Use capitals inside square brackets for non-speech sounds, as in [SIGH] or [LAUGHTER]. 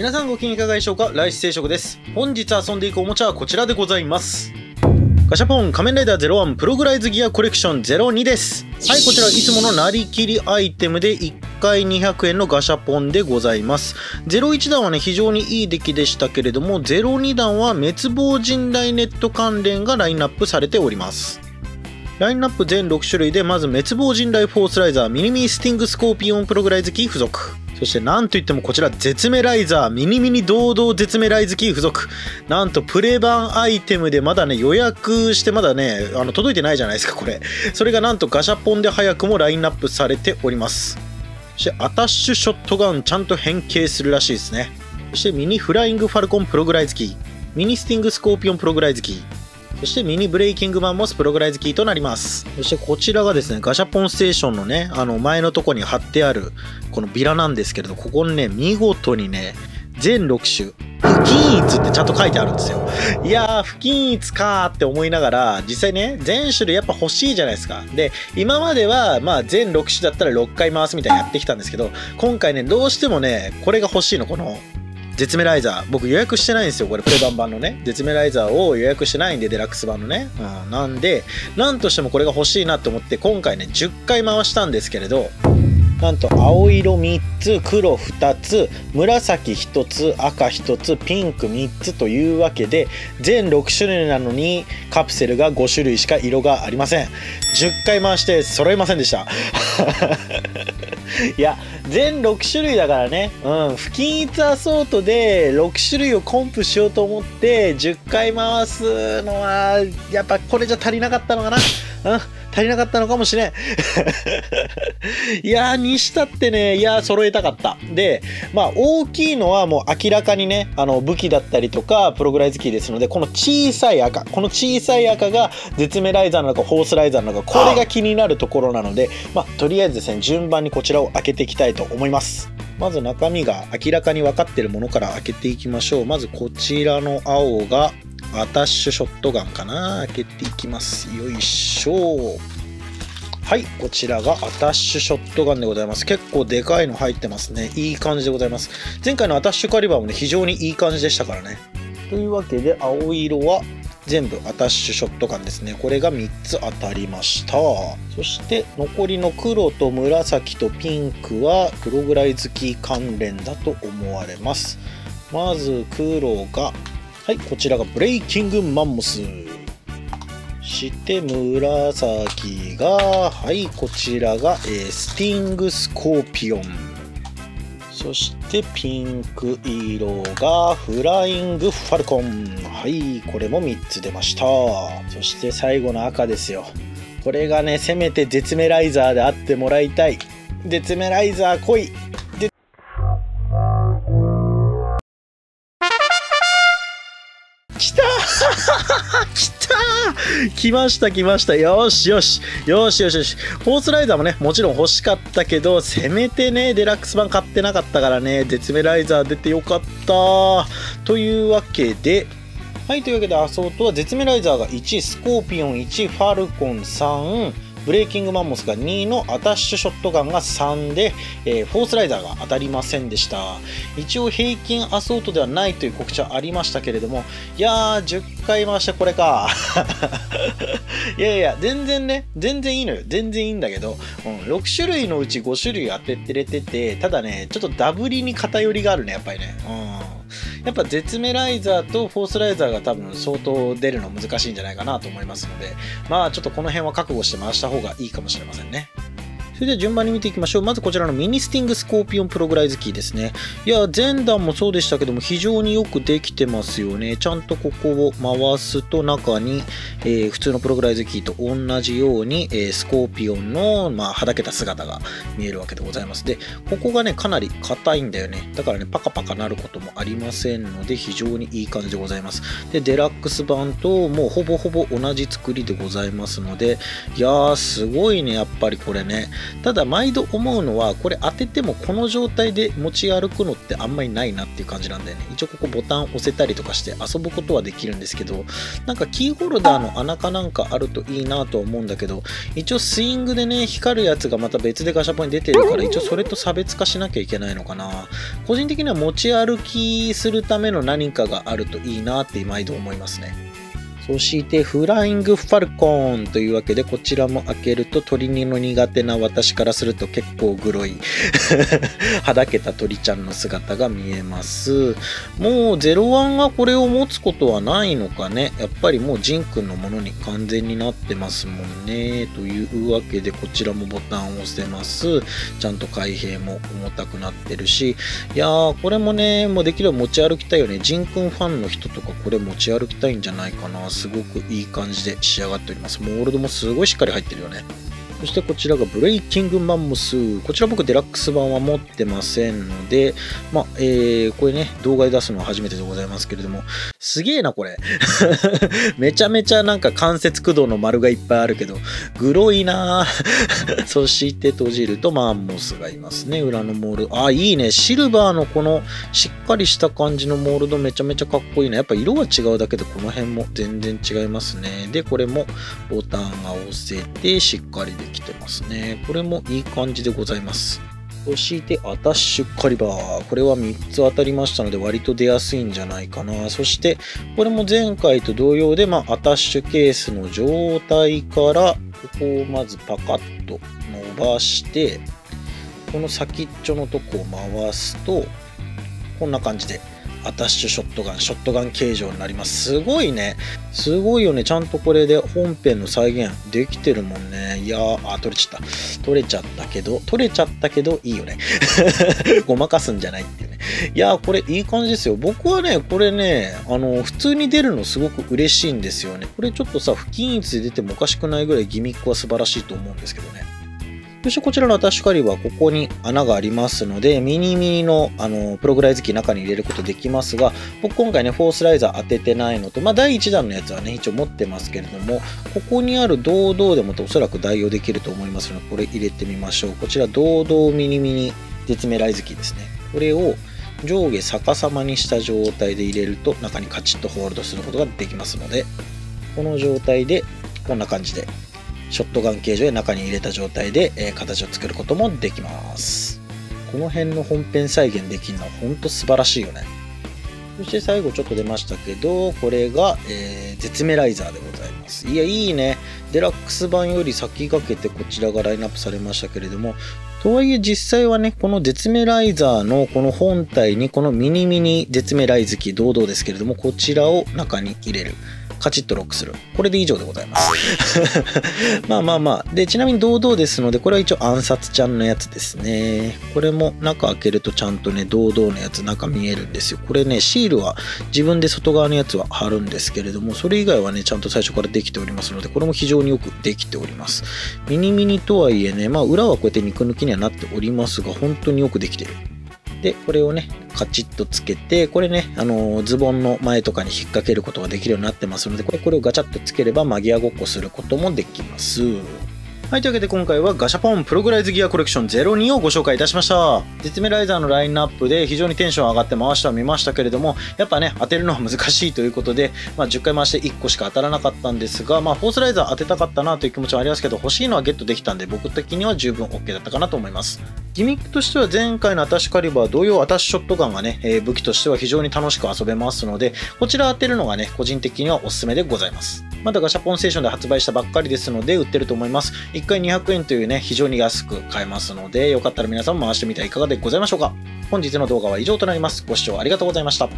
皆さんご機嫌いかがでしょうか？来世定食です。本日遊んでいくおもちゃはこちらでございます。ガシャポン仮面ライダー01プログライズギアコレクション02です。はい、こちらいつものなりきりアイテムで1回200円のガシャポンでございます。01弾はね、非常にいい出来でしたけれども、02弾は滅亡迅雷ネット関連がラインナップされております。ラインナップ全6種類で、まず滅亡迅雷フォースライザーミニミニスティングスコーピオンプログライズキー付属。そしてなんといってもこちらゼツメライザーミニミニドードーゼツメライズキー付属。なんとプレバンアイテムでまだね予約してまだねあの届いてないじゃないですかこれ。それがなんとガシャポンで早くもラインナップされております。そしてアタッシュショットガンちゃんと変形するらしいですね。そしてミニフライングファルコンプログライズキー。ミニスティングスコーピオンプログライズキー。そしてミニブレイキングマンモスプログライズキーとなります。そしてこちらがですね、ガシャポンステーションのね、あの前のとこに貼ってあるこのビラなんですけれど、ここにね、見事にね、全6種、不均一ってちゃんと書いてあるんですよ。いやー、不均一かーって思いながら、実際ね、全種類やっぱ欲しいじゃないですか。で、今までは、まあ全6種だったら6回回すみたいにやってきたんですけど、今回ね、どうしてもね、これが欲しいの、この、絶メライザー。僕予約してないんですよこれ。プレ版版のね。絶メライザーを予約してないんでデラックス版のね、うん、なんでなんとしてもこれが欲しいなと思って今回ね10回回したんですけれどなんと青色3つ黒2つ紫1つ赤1つピンク3つというわけで全6種類なのにカプセルが5種類しか色がありません。10回回して揃いませんでした。いや全6種類だからね、うん、不均一アソートで6種類をコンプしようと思って10回回すのはやっぱこれじゃ足りなかったのかな、うん、足りなかったのかもしれん。[LAUGHS] いやーにしたってねいやー揃えたかった。でまあ大きいのはもう明らかにねあの武器だったりとかプログライズキーですのでこの小さい赤この小さい赤が絶メライザーなのかホースライザーなのかこれが気になるところなのでまあとりあえずですね順番にこちらを開けていきたいと思います。まず中身が明らかに分かってるものから開けていきましょう。まずこちらの青がアタッシュショットガンかな。開けていきます。よいしょ。はいこちらがアタッシュショットガンでございます。結構でかいの入ってますね。いい感じでございます。前回のアタッシュカリバーもね非常にいい感じでしたからね。というわけで青色は全部アタッシュショットガンですね。これが3つ当たりました。そして残りの黒と紫とピンクはプログライズキー関連だと思われます。まず黒がはいこちらがブレイキングマンモス。して紫がはいこちらが、えースティングスコーピオン。そしてピンク色がフライングファルコン。はいこれも3つ出ました。そして最後の赤ですよ。これがねせめて絶メライザーであってもらいたい。ゼツメライザー来い。来ました来ました。よしよし。よしよしよし。フォースライダーもねもちろん欲しかったけどせめてねデラックス版買ってなかったからねゼツメライザー出てよかった。というわけではいというわけでアソートはゼツメライザーが1スコーピオン1ファルコン3ブレイキングマンモスが2のアタッシュショットガンが3で、えーフォースライダーが当たりませんでした。一応平均アソートではないという告知はありましたけれどもいやー10回回してこれか。[LAUGHS] いやいや全然ね全然いいのよ。全然いいんだけど、うん、6種類のうち5種類当ててれててただねちょっとダブりに偏りがあるねやっぱりね。うん。やっぱ絶メライザーとフォースライザーが多分相当出るの難しいんじゃないかなと思いますのでまあちょっとこの辺は覚悟して回した方がいいかもしれませんね。それでは順番に見ていきましょう。まずこちらのミニスティングスコーピオンプログライズキーですね。いや、前弾もそうでしたけども、非常によくできてますよね。ちゃんとここを回すと中に、えー普通のプログライズキーと同じように、えースコーピオンの、まあ、はだけた姿が見えるわけでございます。で、ここがね、かなり硬いんだよね。だからね、パカパカなることもありませんので、非常にいい感じでございます。で、デラックス版ともうほぼほぼ同じ作りでございますので、いやー、すごいね、やっぱりこれね。ただ毎度思うのはこれ当ててもこの状態で持ち歩くのってあんまりないなっていう感じなんだよね。一応ここボタン押せたりとかして遊ぶことはできるんですけどなんかキーホルダーの穴かなんかあるといいなと思うんだけど一応スイングでね光るやつがまた別でガシャポンに出てるから一応それと差別化しなきゃいけないのかな。個人的には持ち歩きするための何かがあるといいなって毎度思いますね。そしてフライングファルコンというわけでこちらも開けると鳥煮の苦手な私からすると結構グロい。はだけた鳥ちゃんの姿が見えます。もう01がこれを持つことはないのかね。やっぱりもうジンくんのものに完全になってますもんね。というわけでこちらもボタンを押せます。ちゃんと開閉も重たくなってるし。いやーこれもねもうできれば持ち歩きたいよね。ジンくんファンの人とかこれ持ち歩きたいんじゃないかな。すごくいい感じで仕上がっております。モールドもすごいしっかり入ってるよね。そしてこちらがブレイキングマンモス。こちら僕デラックス版は持ってませんので、まあ、えー、これね、動画で出すのは初めてでございますけれども、すげえな、これ。[LAUGHS] めちゃめちゃなんか関節駆動の丸がいっぱいあるけど、グロいな [LAUGHS] そして閉じるとマンモスがいますね、裏のモール。あ、いいね。シルバーのこのしっかりした感じのモールドめちゃめちゃかっこいいな。やっぱ色は違うだけでこの辺も全然違いますね。で、これもボタンが押せてしっかりできてますね。これもいい感じでございます。そしてアタッシュカリバー。これは3つ当たりましたので割と出やすいんじゃないかな。そしてこれも前回と同様で、まあ、アタッシュケースの状態からここをまずパカッと伸ばしてこの先っちょのとこを回すとこんな感じでアタッシュショットガン、ショットガン形状になります。すごいね。すごいよね。ちゃんとこれで本編の再現できてるもんね。いやー、あ、取れちゃった。取れちゃったけど、取れちゃったけど、いいよね。[LAUGHS] ごまかすんじゃないっていうね。いやー、これいい感じですよ。僕はね、これね、あの、普通に出るのすごく嬉しいんですよね。これちょっとさ、不均一で出てもおかしくないぐらいギミックは素晴らしいと思うんですけどね。そしてこちらのアタッシュカリはここに穴がありますので、ミニミニのあのプログライズキー中に入れることできますが、僕今回ね、フォースライザー当ててないのと、まあ第1弾のやつはね、一応持ってますけれども、ここにある堂々でもおそらく代用できると思いますので、これ入れてみましょう。こちら堂々ミニミニ絶命ライズキーですね。これを上下逆さまにした状態で入れると中にカチッとホールドすることができますので、この状態でこんな感じでショットガン形状で中に入れた状態で、え、形を作ることもできます。この辺の本編再現できるのは本当素晴らしいよね。そして最後ちょっと出ましたけど、これが、えー、絶メライザーでございます。いや、いいね。デラックス版より先駆けてこちらがラインナップされましたけれども、とはいえ実際はね、この絶メライザーのこの本体にこのミニミニ絶メライズ機堂々ですけれども、こちらを中に入れる。カチッとロックする。これで以上でございます。[LAUGHS] まあまあまあ。で、ちなみに堂々ですので、これは一応暗殺ちゃんのやつですね。これも中開けるとちゃんとね、堂々のやつ中見えるんですよ。これね、シールは自分で外側のやつは貼るんですけれども、それ以外はね、ちゃんと最初からできておりますので、これも非常によくできております。ミニミニとはいえね、まあ裏はこうやって肉抜きにはなっておりますが、本当によくできてる。で、これをね、カチッとつけて、これね、あの、ズボンの前とかに引っ掛けることができるようになってますので、これこれをガチャッとつければマギアごっこすることもできます。はい、というわけで今回はガシャポンプログライズギアコレクション02をご紹介いたしました。絶命ライザーのラインナップで非常にテンション上がって回してはみましたけれども、やっぱね、当てるのは難しいということで、まあ、10回回して1個しか当たらなかったんですが、まあ、フォースライザー当てたかったなという気持ちはありますけど、欲しいのはゲットできたんで、僕的には十分 OK だったかなと思います。ギミックとしては前回のアタッシュカリバー同様アタッシュショットガンがね、えー、武器としては非常に楽しく遊べますので、こちら当てるのがね、個人的にはおすすめでございます。まだガシャポンステーションで発売したばっかりですので、売ってると思います。1回200円というね、非常に安く買えますので、よかったら皆さん回してみてはいかがでございましょうか。本日の動画は以上となります。ご視聴ありがとうございました。